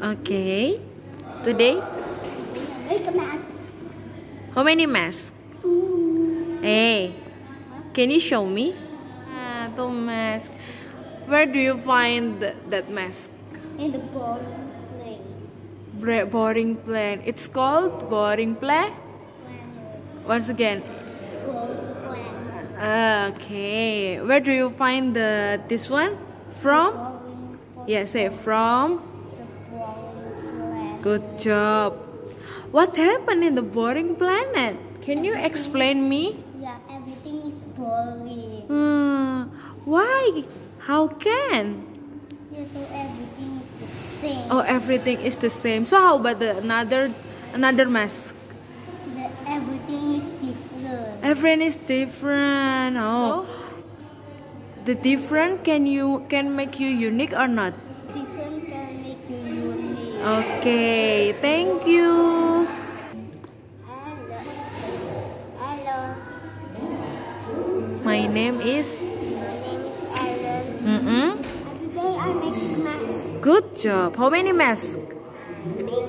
Okay. Today, Make a mask. how many masks? Two. Hey, can you show me? Ah, two masks. Where do you find that mask? In the boring place. Boring plan. It's called boring plan. Once again. Ball plan. Okay. Where do you find the this one from? Bowling ball. Yeah, say from. The bowling plan. Good job. What happened in the boring planet? Can you explain me? Yeah, everything is boring. Hmm, why? How can? Yeah, so everything is the same. Oh, everything is the same. So how about the another another mask? The, everything is different. Everything is different. Oh. The different can you can make you unique or not? Okay, thank you. Hello. Hello. My name is My name is Ellen. mm Today I make mask. Good job. How many masks? Make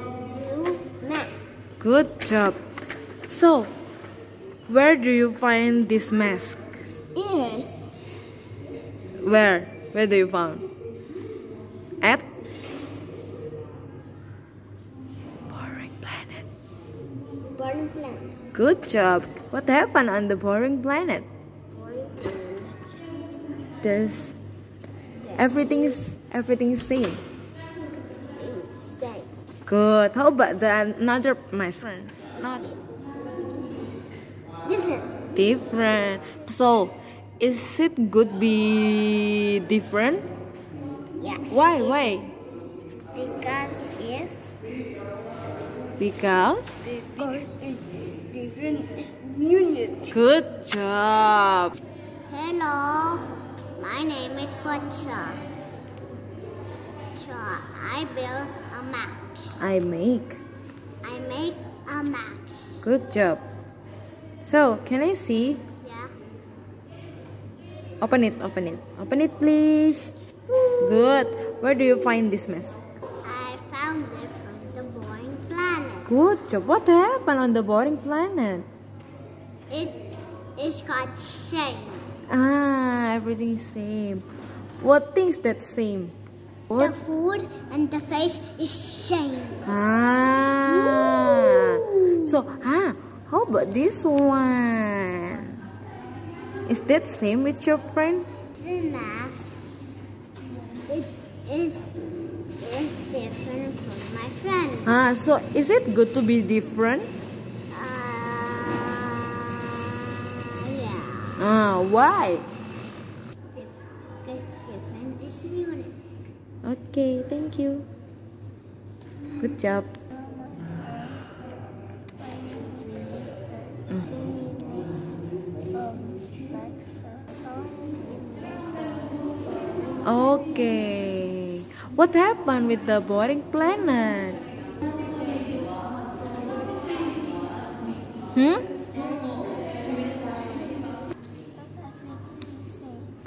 two masks. Good job. So, where do you find this mask? Yes. Where? Where do you find? Good job. What happened on the Boring Planet? There's everything is everything same. Good. How about the another mask? Not Different. different. So, is it good be different? Yes. Why? Why? Because yes. Because Because it's different good job. Hello. My name is Fatsa. So I build a max. I make. I make a max. Good job. So, can I see? Yeah. Open it, open it. Open it, please. Good. Where do you find this mask? I found it from the boring planet. Good job. What happened on the boring planet? It is got same. Ah, everything is same. What things that same? The food and the face is same. Ah. So, ah, how about this one? Is that same with your friend? The mask it is is different from my friend. Ah, so is it good to be different? Uh, yeah. Ah, why? Because different is unique. Okay, thank you. Good job. What happened with the boring planet? Hmm?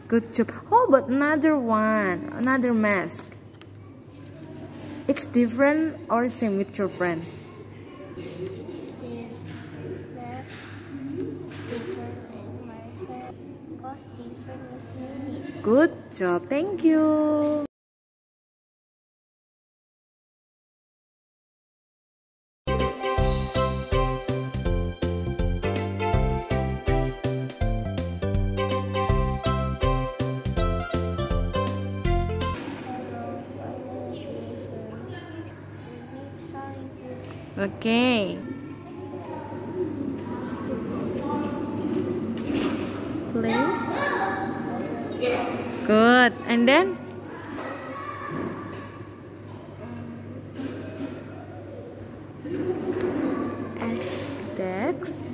Good job. How about another one? Another mask. It's different or same with your friend? This mask different than my friend because different is unique. Good job. Thank you. Okay. Play. Good. And then? Dex.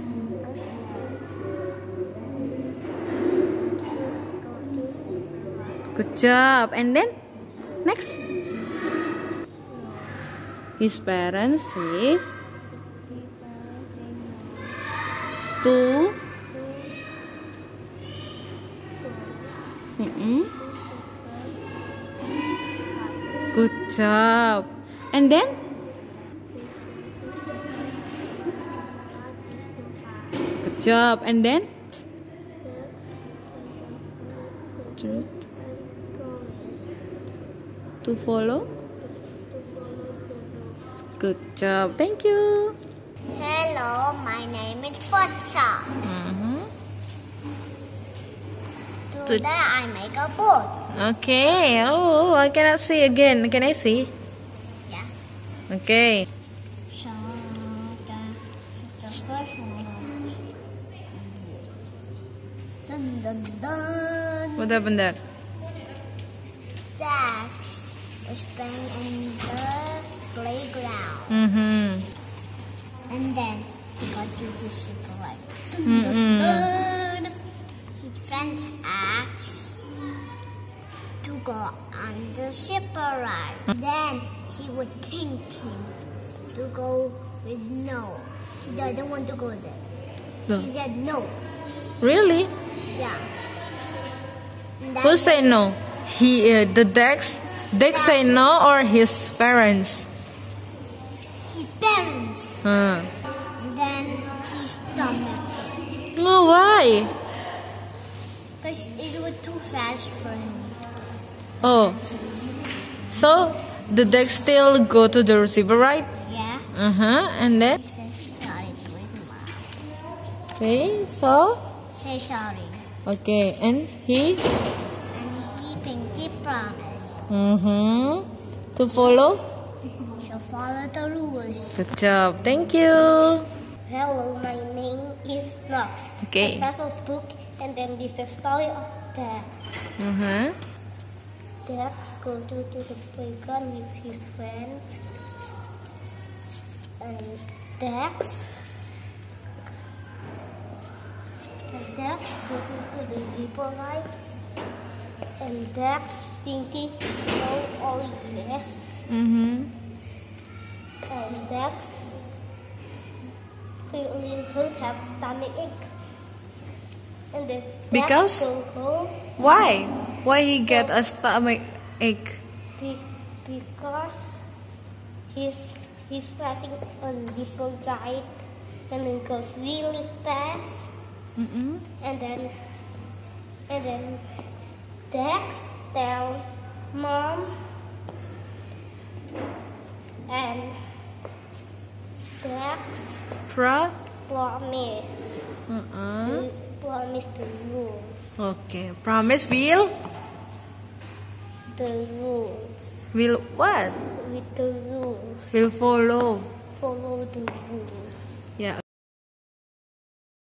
Good job. And then? Next. His parents say to Mm-mm. Good job. And then? Good job. And then? To follow? Good job. Thank you. Hello, my name is Potsa. Mhm. Today I make a boat. Okay. Oh, I cannot see again. Can I see? Yeah. Okay. So the, the first one. Dun dun dun. What happened there? Then he got to the Mm-mm. dun, dun. His friends asked to go on the shipwreck. Then he would think him to go with no. He doesn't want to go there. No. He said no. Really? Yeah. Who say no? He, uh, the Dex. Dex say no or his parents? His parents. Uh. No, why? Because it was too fast for him. Oh. So, the Dex still go to the receiver, right? Yeah. Uh-huh. And then? He sorry to his mom. Okay, so? Say sorry. Okay, and he? And he pinky promise. Mm-hmm. To follow? She'll follow the rules. Good job. Thank you. Hello, my name is Knox. Okay. I have a book and then this is the story of Dax. Uh-huh. Dax go to, to the playground with his friends. And Dax and Dax go to, the zipper line. And Dax thinking, oh, oh yes. Mm-hmm. And Dax feeling could have stomach ache. And then Because? go home Why? Why he get a stomach ache? be- because he's he's starting a zipper diet and it goes really fast Mm-mm. and then and then Dax tell mom and Dax Pra? promise Uh-uh. promise the rules Okay. Promise will? the rules Will what? with the rules Will follow. follow the rules